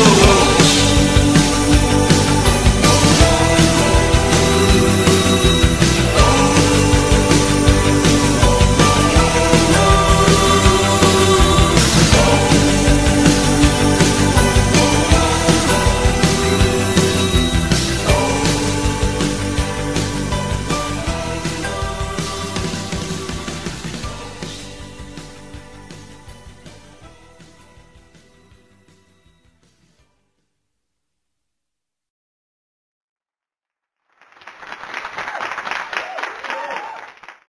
Oh.